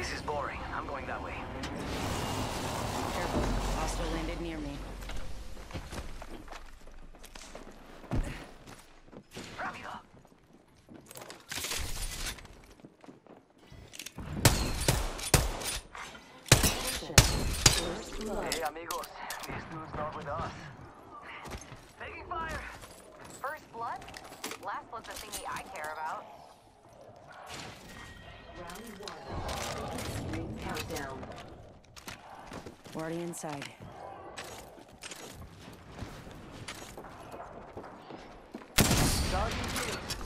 This is boring. I'm going that way. Careful. Hostile landed near me. Inside.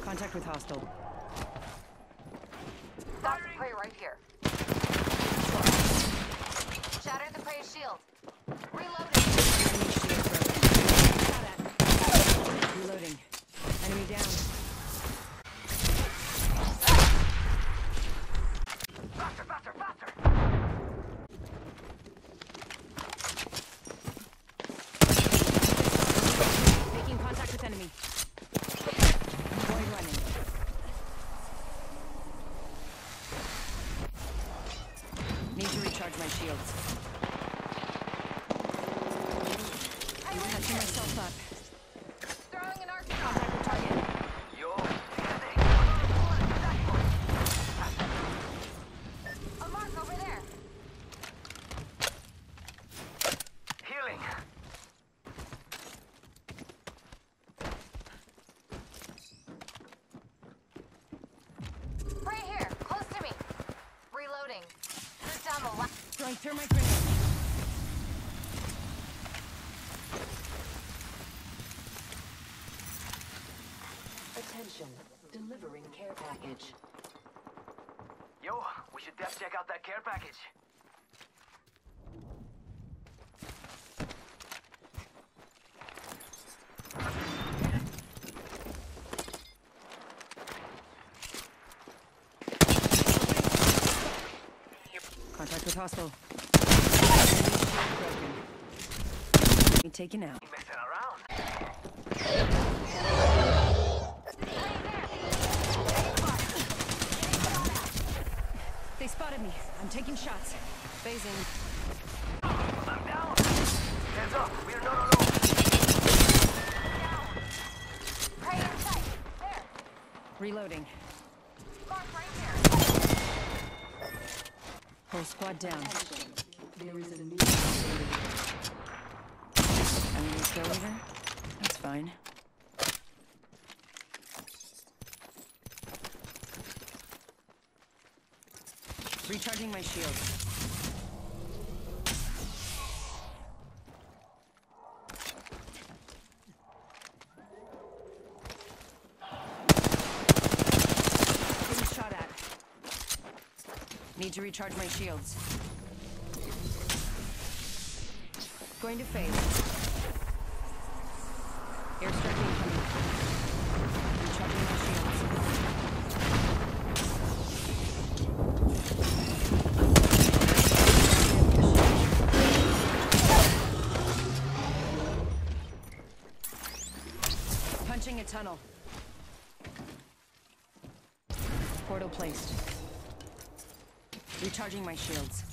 Contact with hostile. Got the prey right here. Shatter the prey's shield. Reloading. Enemy shield broken. Reloading. Enemy down. Faster, faster, faster! Making contact with enemy. Going running. Need to shields. Catching myself up. Throwing an arc with target. Yo, A mark over there. healing! Prey here. Close to me. Reloading. Shoot down the left. Throwing thermite grenade. Attention. Delivering care package. Yo, we should def check out that care package. Contact with hostile. Be taken out. They spotted me. I'm taking shots. Phasing. I'm down! Hands up! We're not alone! In Reloading. Mark right there. Whole squad down. There is a new Enemy kill? That's fine. Recharging my shield. Getting shot at. Need to recharge my shields. Going to phase. Airstrike incoming. Recharging my shields. Punching a tunnel. Portal placed. Recharging my shields.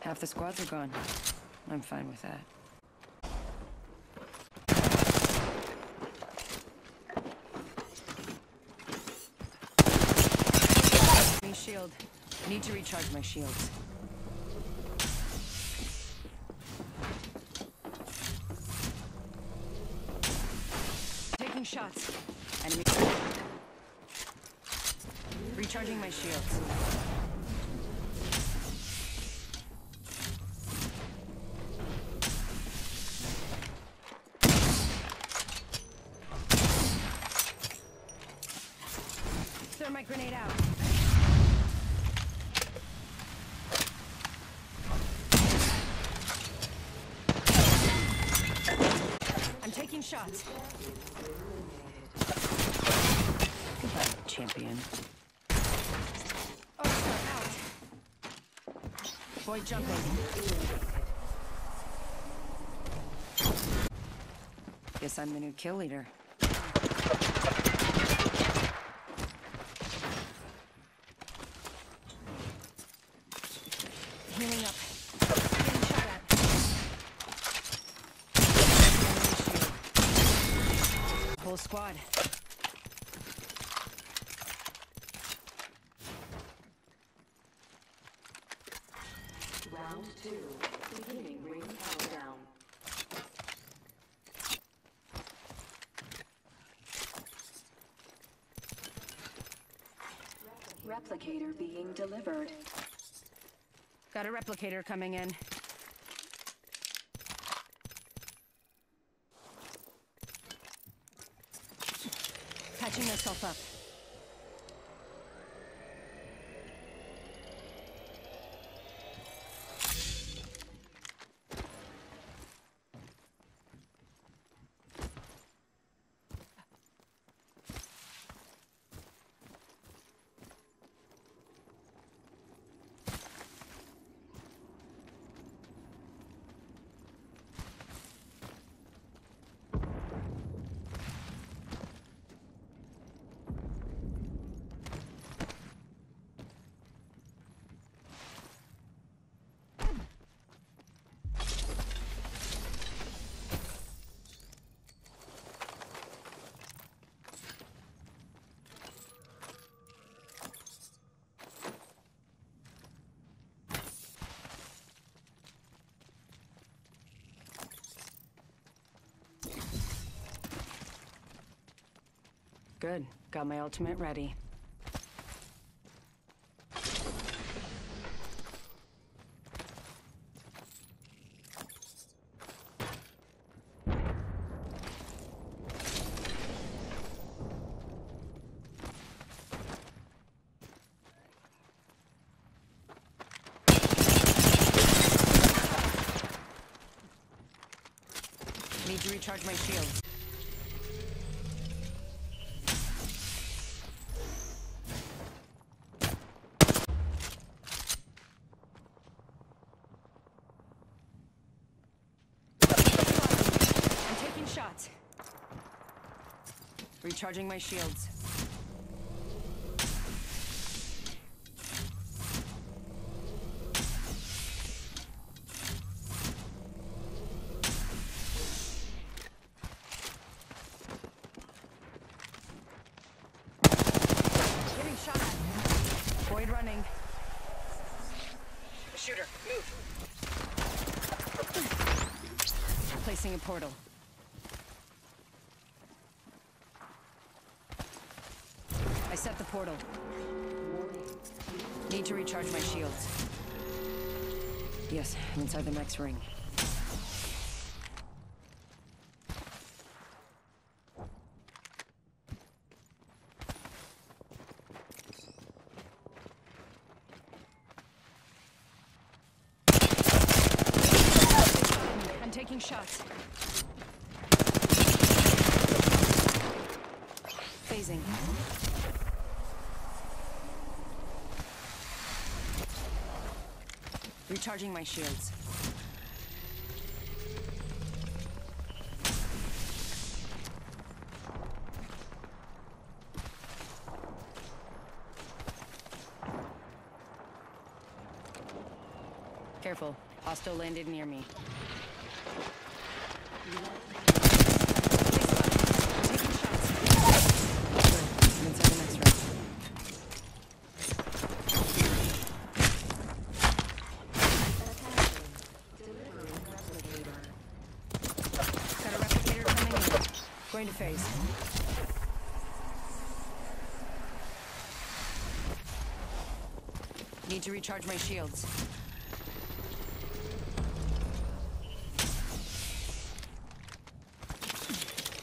Half the squads are gone. I'm fine with that. Me shield. Need to recharge my shields. Taking shots. Enemy. Recharging my shields. Thermite grenade out. I'm taking shots champion. Oh, Boy jumping. Guess I'm the new kill leader. Round two. Beginning ring countdown. Replicator being delivered. Got a replicator coming in. Patching myself up. Good. Got my ultimate ready. Need to recharge my shields. I'm taking shots. Recharging my shields. Getting shot at. Void running. Shooter, move. Placing a portal. I set the portal. Need to recharge my shields. Yes, I'm inside the next ring. I'm taking shots. Phasing. Recharging my shields. Careful. Hostile landed near me. Taking shots. Good. I'm inside the next round. Got a replicator coming in. Going to phase. Need to recharge my shields.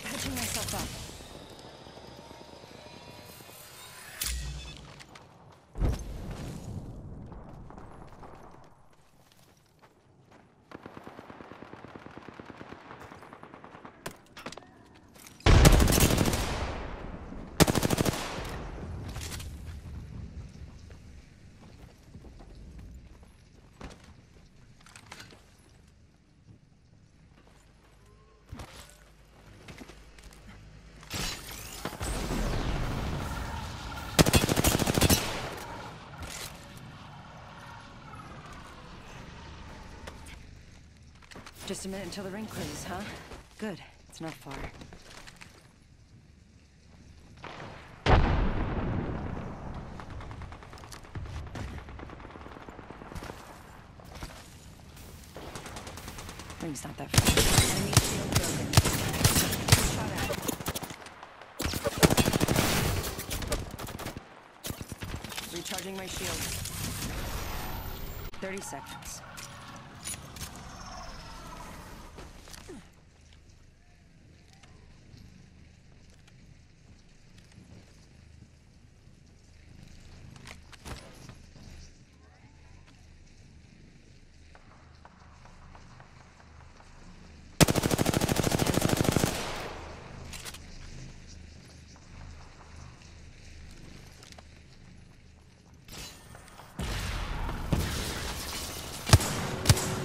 Patching myself up. Just a minute until the ring closes, huh? Good. It's not far. Ring's not that far. Recharging my shield. 30 seconds.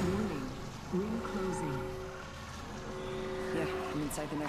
Warning. Ring closing. Yeah, I'm inside the next ring.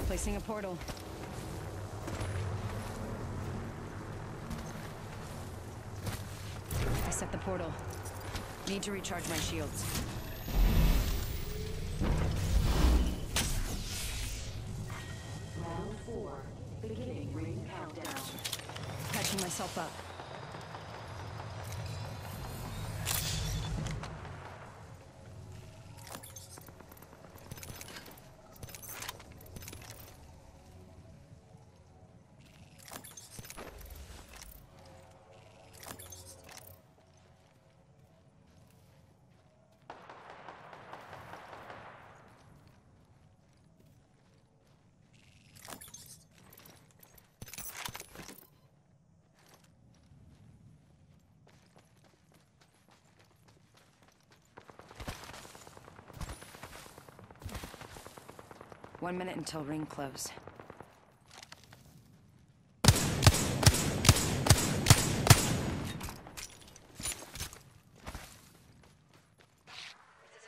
Placing a portal. I set the portal. Need to recharge my shields. Round four. Beginning ring countdown. Patching myself up. One minute until ring close.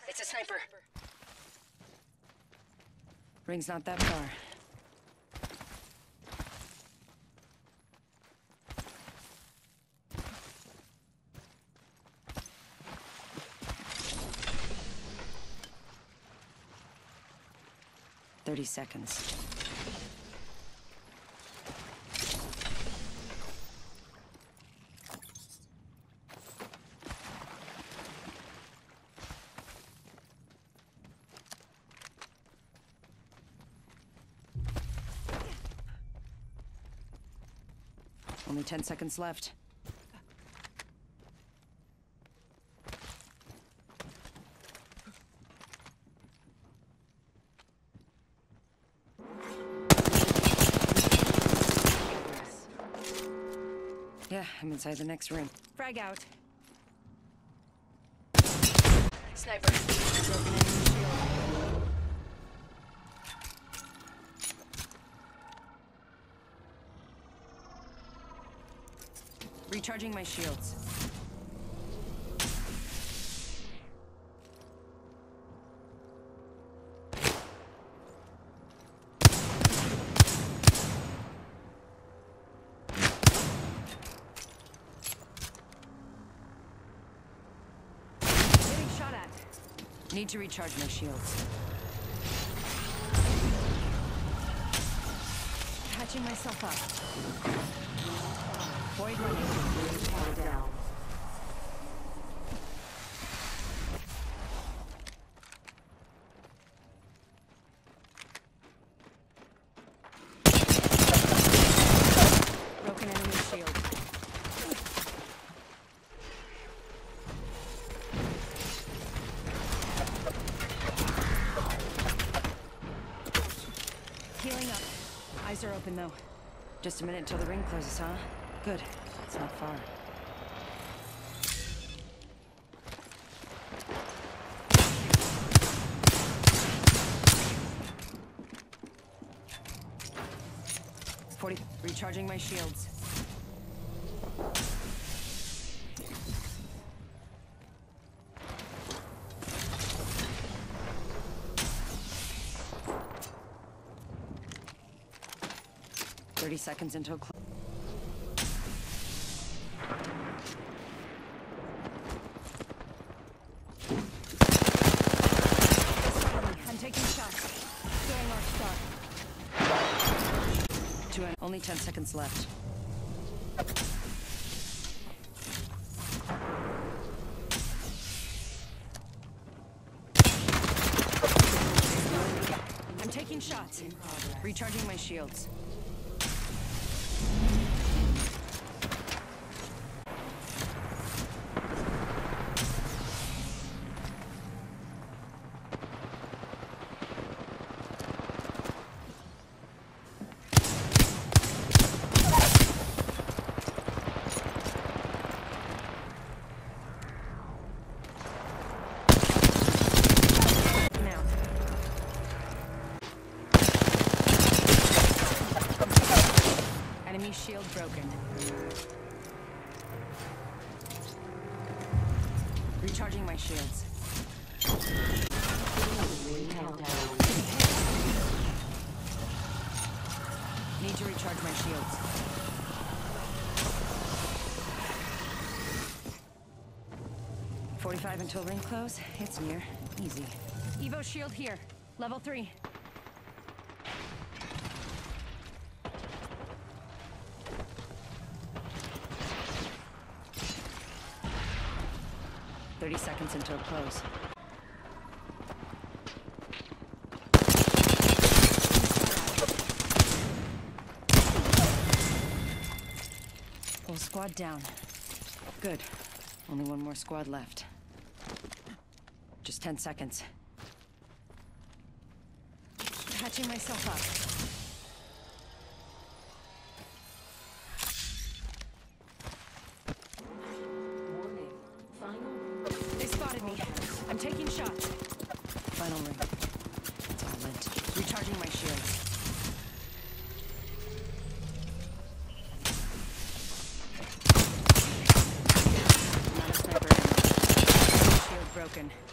It's a sniper. Ring's not that far. Thirty seconds. Only ten seconds left. I'm inside the next room. Frag out. Sniper. Broken enemy shield. Recharging my shields. Getting shot at. Need to recharge my shields. Patching myself up. Void running. Countdown. open, though. Just a minute until the ring closes, huh? Good. It's not far. Forty. Recharging my shields. Thirty seconds until. Cl- I'm only 10 seconds left. I'm taking shots. Recharging my shields. Now. Enemy shield broken. Recharging my shields. Ring countdown. Need to recharge my shields. Forty-five until ring close. It's near. Easy. Evo shield here. Level three. Thirty seconds until close. Whole squad down. Good. Only one more squad left. Just 10 seconds. Patching myself up. Broken.